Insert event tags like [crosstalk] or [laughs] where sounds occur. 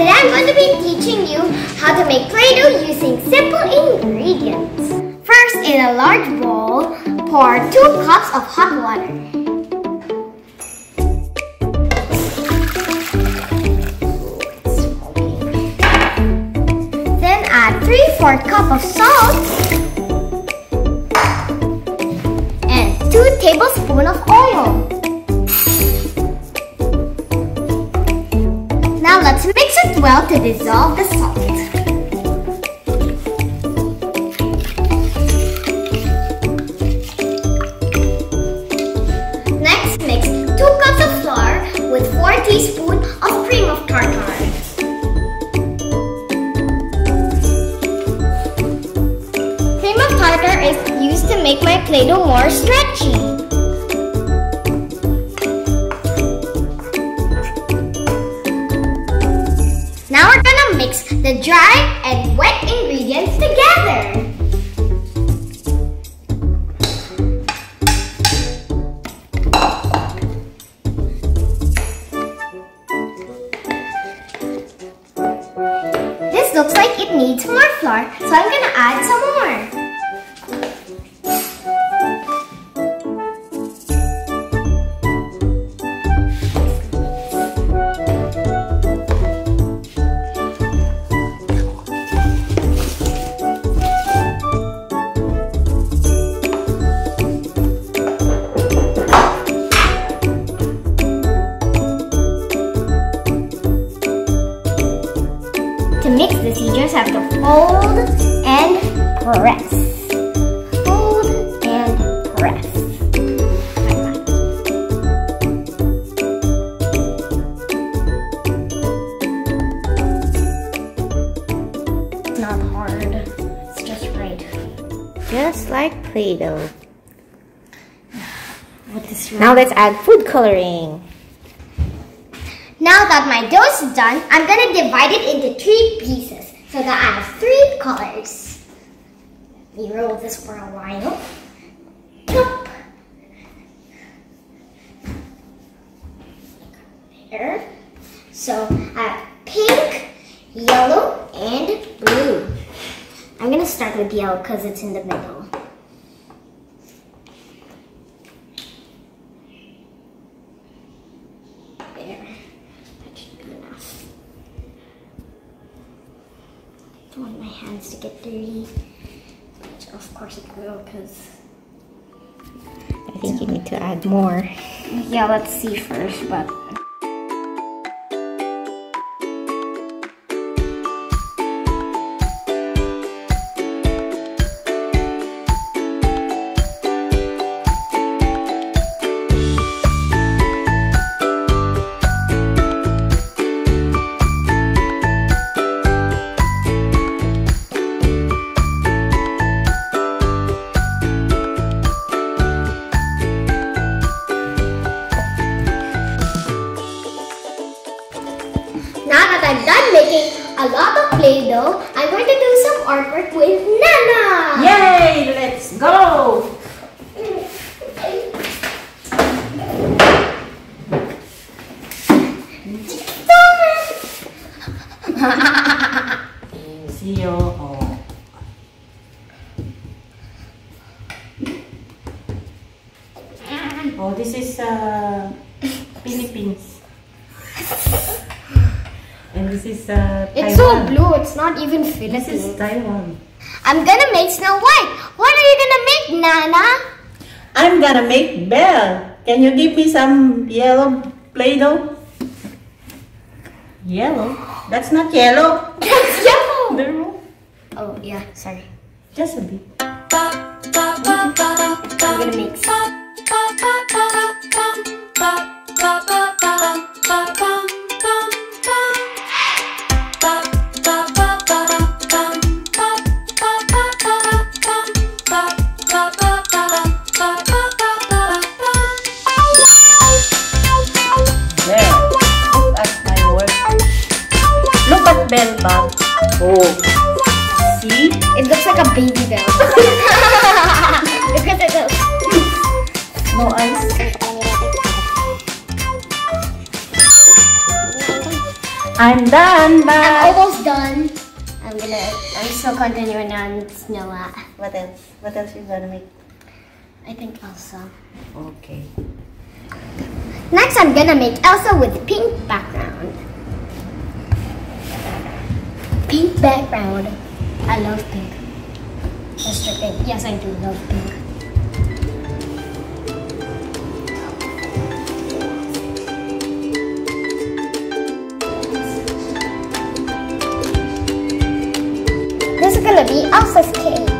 today I'm going to be teaching you how to make Play-Doh using simple ingredients. First, in a large bowl, pour 2 cups of hot water. Then add 3 4 cup of salt and 2 tablespoons of oil. Now let's mix it well to dissolve the salt. Next, mix 2 cups of flour with 4 teaspoons of cream of tartar. Cream of tartar is used to make my Play-Doh more stretchy. Mix the dry and wet ingredients together. This looks like it needs more flour, so I'm gonna add some mix this, you just have to fold and press. Fold and press. It's not hard. It's just right. Just like Play-Doh. Now let's add food coloring. Now that my dough is done, I'm gonna divide it into three pieces so that I have three colors. Let me roll this for a while. There. So I have pink, yellow, and blue. I'm gonna start with yellow because it's in the middle. There. That should be enough. Don't want my hands to get dirty. Which of course it will because I think you need to add more. yeah, let's see first, but making a lot of Play-Doh, I'm going to do some artwork with Nana! Yay! Let's go! See you. Oh. Oh, this is uh, Philippines. [laughs] And this is uh, It's so blue, it's not even This is Taiwan. I'm gonna make Snow White. What are you gonna make, Nana? I'm gonna make Belle. Can you give me some yellow Play-Doh? Yellow? That's not yellow. [laughs] That's yellow! [laughs] No. Oh, yeah, sorry. Just a bit. I'm gonna mix. Look at Oh. See? It looks like a baby bell. [laughs] Look at it. No eyes. I'm done. but I'm almost done. I'm gonna, I'm still continuing on Snow White. What else? What else you gonna make? I think Elsa. Okay. Next, I'm gonna make Elsa with pink background. Pink background. I love pink. Mr. Pink. Yes, I do love pink. This is gonna be Elsa's cape.